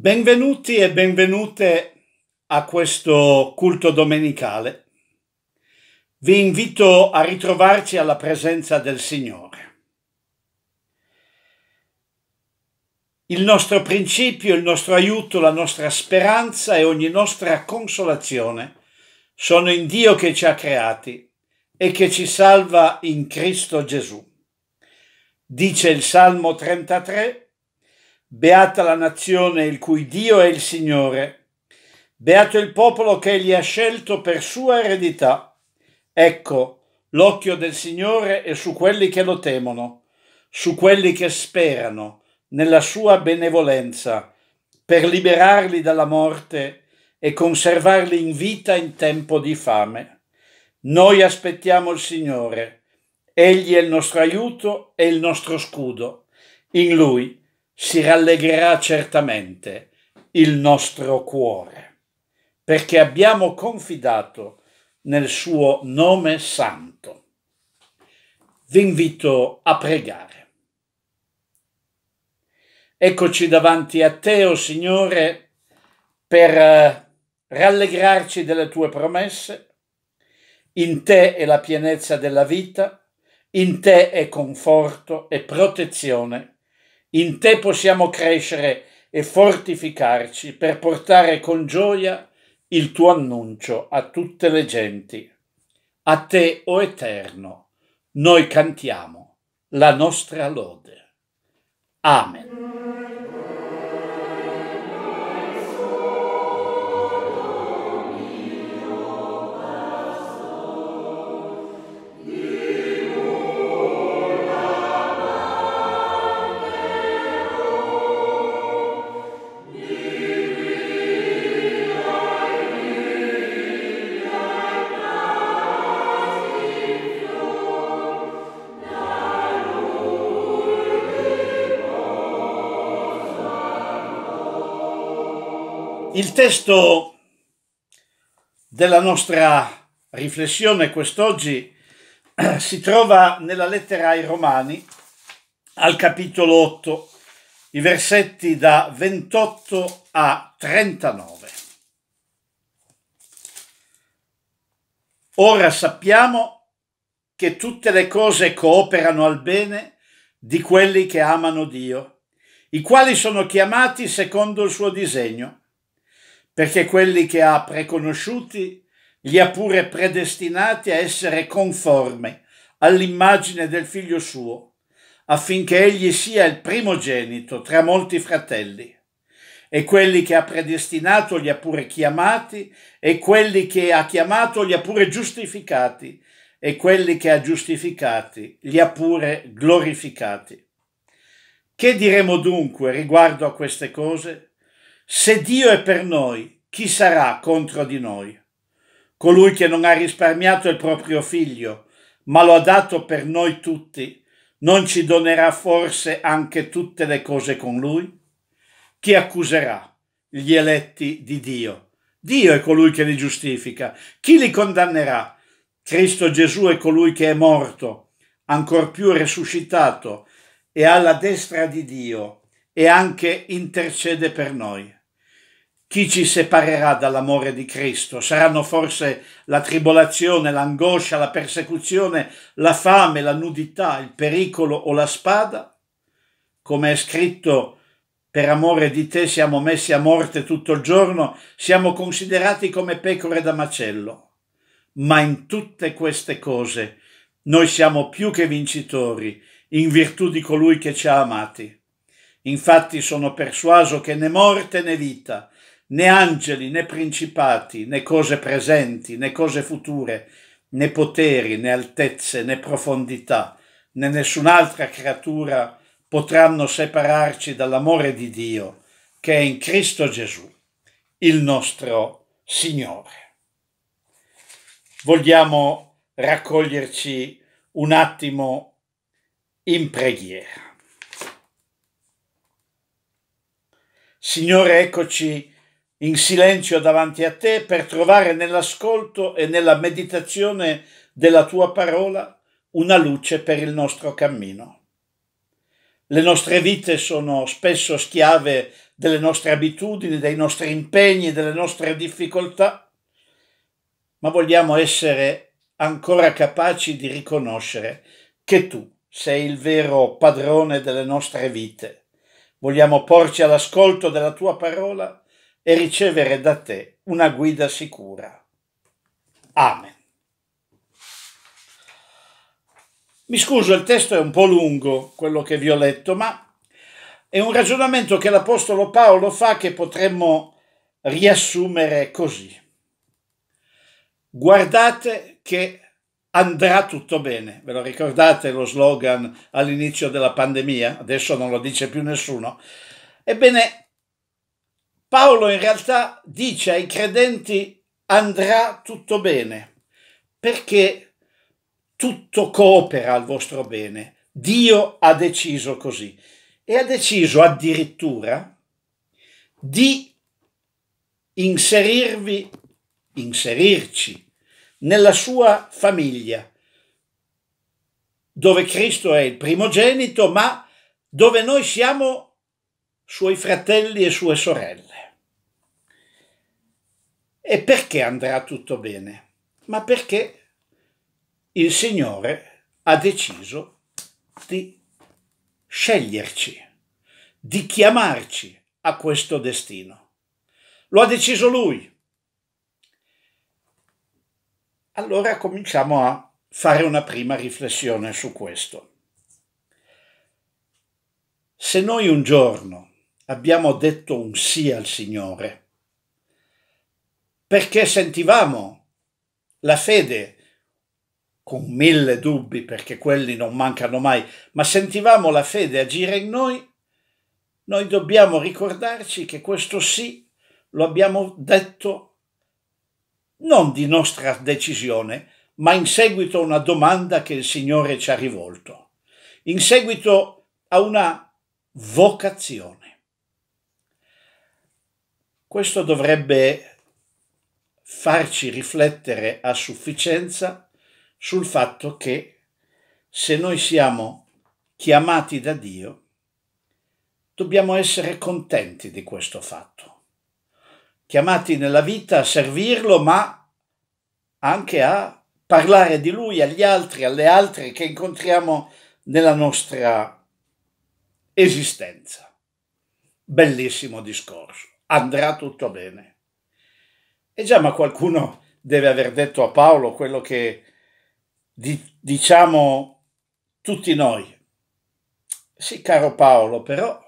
Benvenuti e benvenute a questo culto domenicale. Vi invito a ritrovarci alla presenza del Signore. Il nostro principio, il nostro aiuto, la nostra speranza e ogni nostra consolazione sono in Dio che ci ha creati e che ci salva in Cristo Gesù. Dice il Salmo 33, Beata la nazione il cui Dio è il Signore. Beato il popolo che egli ha scelto per sua eredità. Ecco, l'occhio del Signore è su quelli che lo temono, su quelli che sperano nella sua benevolenza, per liberarli dalla morte e conservarli in vita in tempo di fame. Noi aspettiamo il Signore. Egli è il nostro aiuto e il nostro scudo. In Lui si rallegrerà certamente il nostro cuore, perché abbiamo confidato nel suo nome santo. Vi invito a pregare. Eccoci davanti a te, o oh Signore, per eh, rallegrarci delle tue promesse. In te è la pienezza della vita, in te è conforto e protezione in te possiamo crescere e fortificarci per portare con gioia il tuo annuncio a tutte le genti. A te, o oh Eterno, noi cantiamo la nostra lode. Amen. Il testo della nostra riflessione quest'oggi si trova nella lettera ai Romani, al capitolo 8, i versetti da 28 a 39. Ora sappiamo che tutte le cose cooperano al bene di quelli che amano Dio, i quali sono chiamati secondo il suo disegno perché quelli che ha preconosciuti li ha pure predestinati a essere conforme all'immagine del figlio suo, affinché egli sia il primogenito tra molti fratelli. E quelli che ha predestinato li ha pure chiamati, e quelli che ha chiamato li ha pure giustificati, e quelli che ha giustificati li ha pure glorificati. Che diremo dunque riguardo a queste cose? Se Dio è per noi, chi sarà contro di noi? Colui che non ha risparmiato il proprio figlio, ma lo ha dato per noi tutti, non ci donerà forse anche tutte le cose con lui? Chi accuserà gli eletti di Dio? Dio è colui che li giustifica. Chi li condannerà? Cristo Gesù è colui che è morto, ancor più risuscitato, e alla destra di Dio, e anche intercede per noi. Chi ci separerà dall'amore di Cristo? Saranno forse la tribolazione, l'angoscia, la persecuzione, la fame, la nudità, il pericolo o la spada? Come è scritto, per amore di te siamo messi a morte tutto il giorno, siamo considerati come pecore da macello. Ma in tutte queste cose noi siamo più che vincitori in virtù di colui che ci ha amati. Infatti sono persuaso che né morte né vita, né angeli, né principati, né cose presenti, né cose future, né poteri, né altezze, né profondità, né nessun'altra creatura potranno separarci dall'amore di Dio che è in Cristo Gesù, il nostro Signore. Vogliamo raccoglierci un attimo in preghiera. Signore, eccoci in silenzio davanti a te per trovare nell'ascolto e nella meditazione della tua parola una luce per il nostro cammino. Le nostre vite sono spesso schiave delle nostre abitudini, dei nostri impegni, delle nostre difficoltà, ma vogliamo essere ancora capaci di riconoscere che tu sei il vero padrone delle nostre vite. Vogliamo porci all'ascolto della tua parola e ricevere da te una guida sicura. Amen. Mi scuso, il testo è un po' lungo, quello che vi ho letto, ma è un ragionamento che l'Apostolo Paolo fa che potremmo riassumere così. Guardate che andrà tutto bene. Ve lo ricordate lo slogan all'inizio della pandemia? Adesso non lo dice più nessuno. Ebbene, Paolo in realtà dice ai credenti andrà tutto bene, perché tutto coopera al vostro bene. Dio ha deciso così e ha deciso addirittura di inserirvi, inserirci nella sua famiglia, dove Cristo è il primogenito, ma dove noi siamo suoi fratelli e sue sorelle. E perché andrà tutto bene? Ma perché il Signore ha deciso di sceglierci, di chiamarci a questo destino. Lo ha deciso lui. Allora cominciamo a fare una prima riflessione su questo. Se noi un giorno abbiamo detto un sì al Signore, perché sentivamo la fede con mille dubbi, perché quelli non mancano mai, ma sentivamo la fede agire in noi, noi dobbiamo ricordarci che questo sì lo abbiamo detto non di nostra decisione, ma in seguito a una domanda che il Signore ci ha rivolto, in seguito a una vocazione. Questo dovrebbe farci riflettere a sufficienza sul fatto che se noi siamo chiamati da Dio, dobbiamo essere contenti di questo fatto. Chiamati nella vita a servirlo, ma anche a parlare di Lui agli altri, alle altre che incontriamo nella nostra esistenza. Bellissimo discorso. Andrà tutto bene. E già, ma qualcuno deve aver detto a Paolo quello che di, diciamo tutti noi. Sì, caro Paolo, però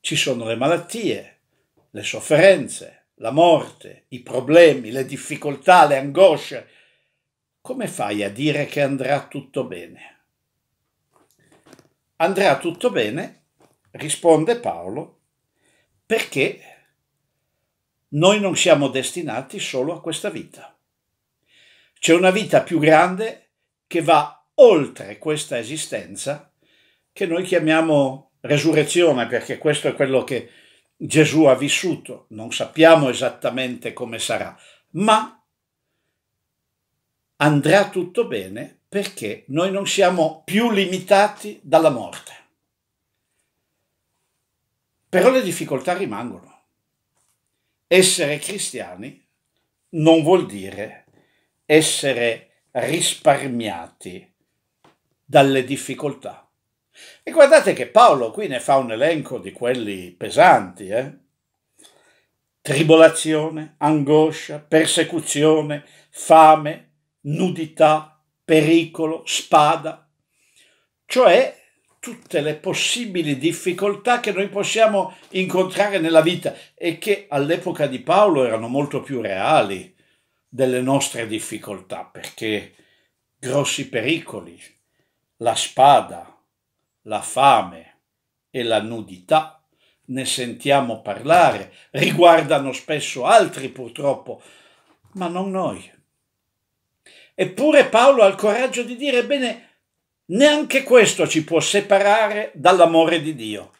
ci sono le malattie, le sofferenze, la morte, i problemi, le difficoltà, le angosce. Come fai a dire che andrà tutto bene? Andrà tutto bene, risponde Paolo, perché noi non siamo destinati solo a questa vita. C'è una vita più grande che va oltre questa esistenza che noi chiamiamo resurrezione, perché questo è quello che Gesù ha vissuto. Non sappiamo esattamente come sarà, ma andrà tutto bene perché noi non siamo più limitati dalla morte. Però le difficoltà rimangono. Essere cristiani non vuol dire essere risparmiati dalle difficoltà. E guardate che Paolo qui ne fa un elenco di quelli pesanti, eh? Tribolazione, angoscia, persecuzione, fame, nudità, pericolo, spada, cioè tutte le possibili difficoltà che noi possiamo incontrare nella vita e che all'epoca di Paolo erano molto più reali delle nostre difficoltà, perché grossi pericoli, la spada, la fame e la nudità, ne sentiamo parlare, riguardano spesso altri purtroppo, ma non noi. Eppure Paolo ha il coraggio di dire, bene, neanche questo ci può separare dall'amore di Dio,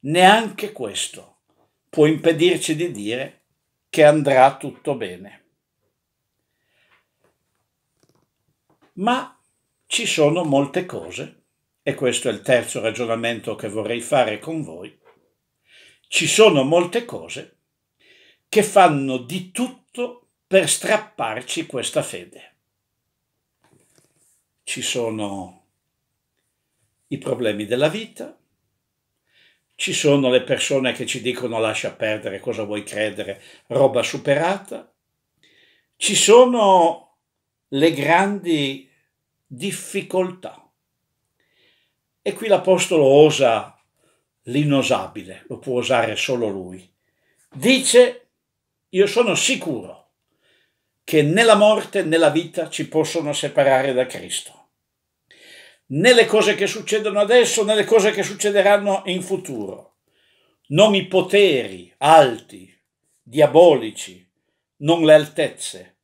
neanche questo può impedirci di dire che andrà tutto bene. Ma ci sono molte cose, e questo è il terzo ragionamento che vorrei fare con voi, ci sono molte cose che fanno di tutto per strapparci questa fede. Ci sono i problemi della vita, ci sono le persone che ci dicono lascia perdere cosa vuoi credere, roba superata, ci sono le grandi difficoltà. E qui l'Apostolo osa l'inosabile, lo può osare solo lui. Dice, io sono sicuro che né la morte né la vita ci possono separare da Cristo né le cose che succedono adesso né le cose che succederanno in futuro, non i poteri alti, diabolici, non le altezze,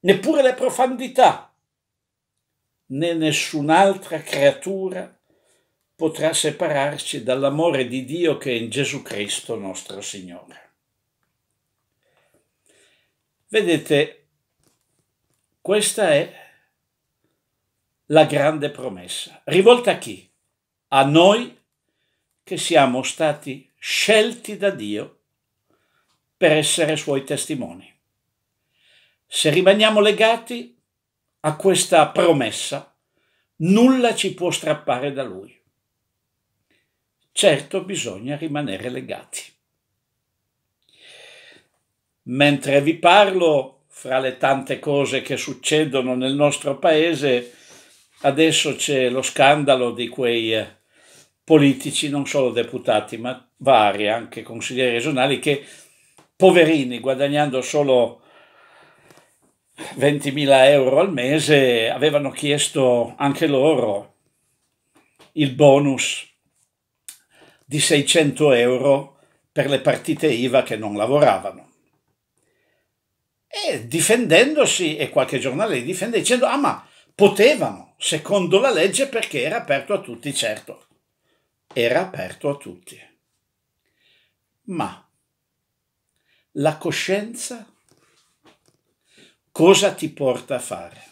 neppure le profondità, né nessun'altra creatura potrà separarci dall'amore di Dio che è in Gesù Cristo nostro Signore. Vedete, questa è la grande promessa. Rivolta a chi? A noi che siamo stati scelti da Dio per essere suoi testimoni. Se rimaniamo legati a questa promessa, nulla ci può strappare da Lui. Certo bisogna rimanere legati. Mentre vi parlo, fra le tante cose che succedono nel nostro paese, Adesso c'è lo scandalo di quei eh, politici, non solo deputati, ma vari, anche consiglieri regionali, che poverini, guadagnando solo 20.000 euro al mese, avevano chiesto anche loro il bonus di 600 euro per le partite IVA che non lavoravano. E difendendosi, e qualche giornale li difende dicendo, ah ma potevano, secondo la legge, perché era aperto a tutti, certo, era aperto a tutti. Ma la coscienza cosa ti porta a fare?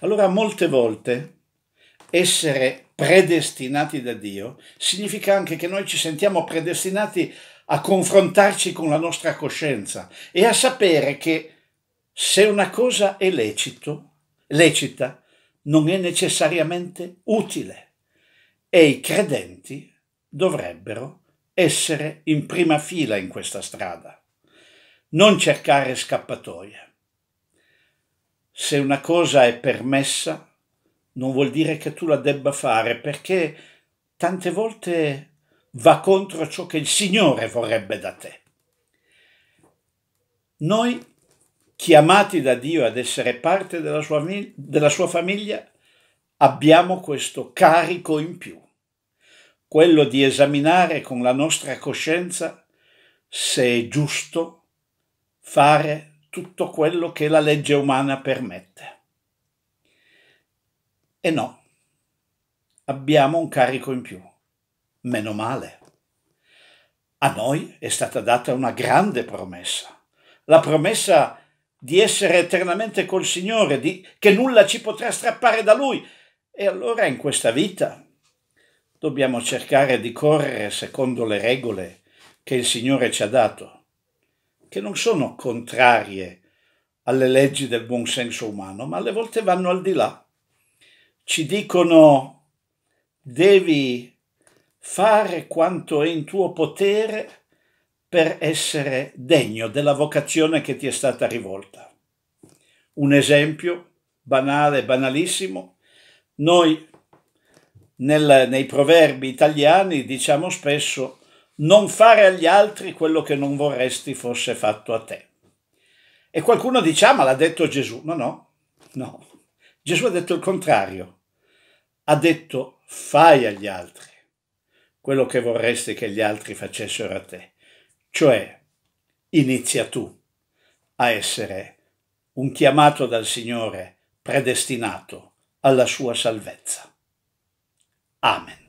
Allora molte volte essere predestinati da Dio significa anche che noi ci sentiamo predestinati a confrontarci con la nostra coscienza e a sapere che se una cosa è lecito, lecita non è necessariamente utile e i credenti dovrebbero essere in prima fila in questa strada, non cercare scappatoie. Se una cosa è permessa, non vuol dire che tu la debba fare, perché tante volte va contro ciò che il Signore vorrebbe da te. Noi chiamati da Dio ad essere parte della sua, della sua famiglia, abbiamo questo carico in più, quello di esaminare con la nostra coscienza se è giusto fare tutto quello che la legge umana permette. E no, abbiamo un carico in più, meno male. A noi è stata data una grande promessa, la promessa di essere eternamente col Signore, di, che nulla ci potrà strappare da Lui. E allora in questa vita dobbiamo cercare di correre secondo le regole che il Signore ci ha dato, che non sono contrarie alle leggi del buon senso umano, ma alle volte vanno al di là. Ci dicono devi fare quanto è in tuo potere per essere degno della vocazione che ti è stata rivolta. Un esempio banale, banalissimo, noi nel, nei proverbi italiani diciamo spesso non fare agli altri quello che non vorresti fosse fatto a te. E qualcuno dice, ah ma l'ha detto Gesù. No, no, no. Gesù ha detto il contrario. Ha detto fai agli altri quello che vorresti che gli altri facessero a te. Cioè, inizia tu a essere un chiamato dal Signore predestinato alla sua salvezza. Amen.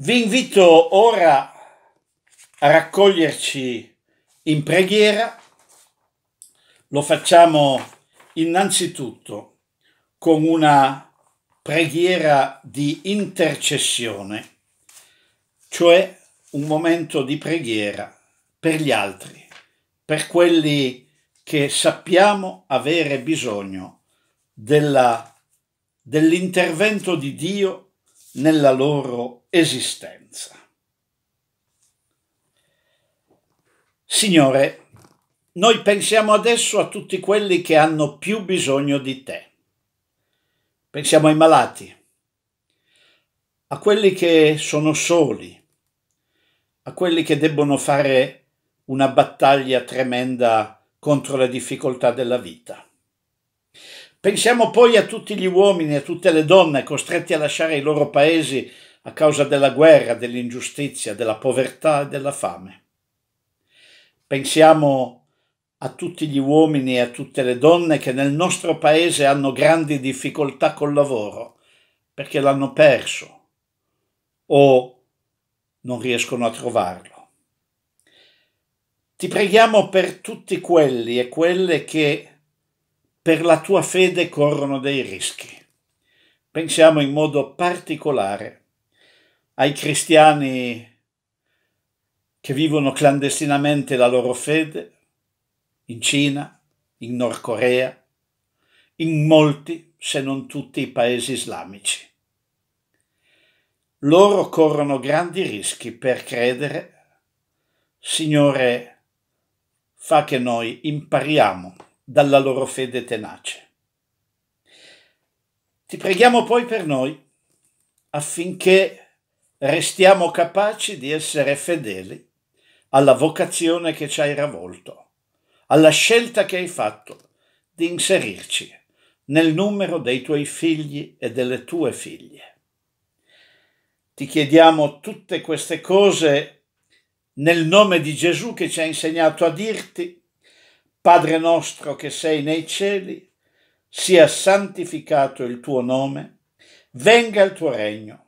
Vi invito ora a raccoglierci in preghiera. Lo facciamo innanzitutto con una preghiera di intercessione, cioè un momento di preghiera per gli altri, per quelli che sappiamo avere bisogno della, dell'intervento di Dio nella loro esistenza. Signore, noi pensiamo adesso a tutti quelli che hanno più bisogno di te. Pensiamo ai malati, a quelli che sono soli, a quelli che debbono fare una battaglia tremenda contro le difficoltà della vita. Pensiamo poi a tutti gli uomini e a tutte le donne costretti a lasciare i loro paesi a causa della guerra, dell'ingiustizia, della povertà e della fame. Pensiamo a tutti gli uomini e a tutte le donne che nel nostro paese hanno grandi difficoltà col lavoro perché l'hanno perso o non riescono a trovarlo. Ti preghiamo per tutti quelli e quelle che per la tua fede corrono dei rischi. Pensiamo in modo particolare ai cristiani che vivono clandestinamente la loro fede in Cina, in Nord Corea, in molti, se non tutti, i paesi islamici. Loro corrono grandi rischi per credere, Signore, fa che noi impariamo dalla loro fede tenace. Ti preghiamo poi per noi affinché restiamo capaci di essere fedeli alla vocazione che ci hai ravolto, alla scelta che hai fatto di inserirci nel numero dei tuoi figli e delle tue figlie. Ti chiediamo tutte queste cose nel nome di Gesù che ci ha insegnato a dirti, Padre nostro che sei nei cieli, sia santificato il tuo nome, venga il tuo regno,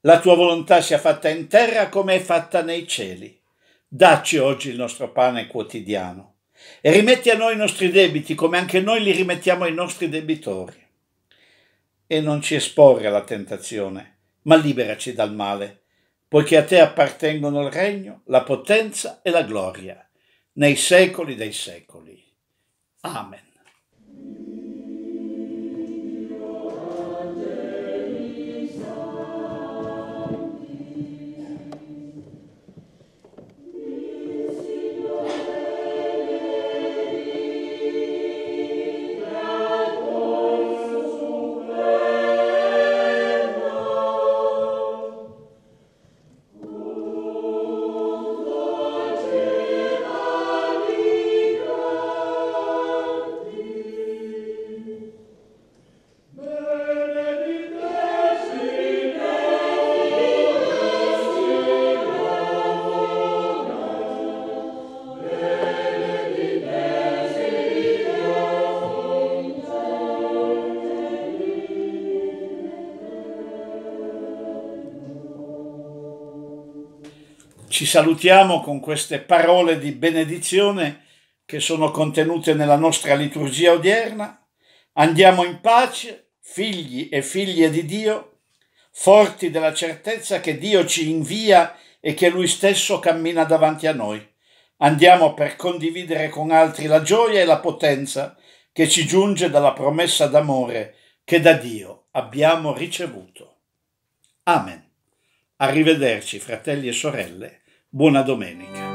la tua volontà sia fatta in terra come è fatta nei cieli. Dacci oggi il nostro pane quotidiano e rimetti a noi i nostri debiti come anche noi li rimettiamo ai nostri debitori. E non ci esporre alla tentazione, ma liberaci dal male poiché a te appartengono il regno, la potenza e la gloria, nei secoli dei secoli. Amen. Ci salutiamo con queste parole di benedizione che sono contenute nella nostra liturgia odierna. Andiamo in pace, figli e figlie di Dio, forti della certezza che Dio ci invia e che Lui stesso cammina davanti a noi. Andiamo per condividere con altri la gioia e la potenza che ci giunge dalla promessa d'amore che da Dio abbiamo ricevuto. Amen. Arrivederci, fratelli e sorelle. Buona domenica.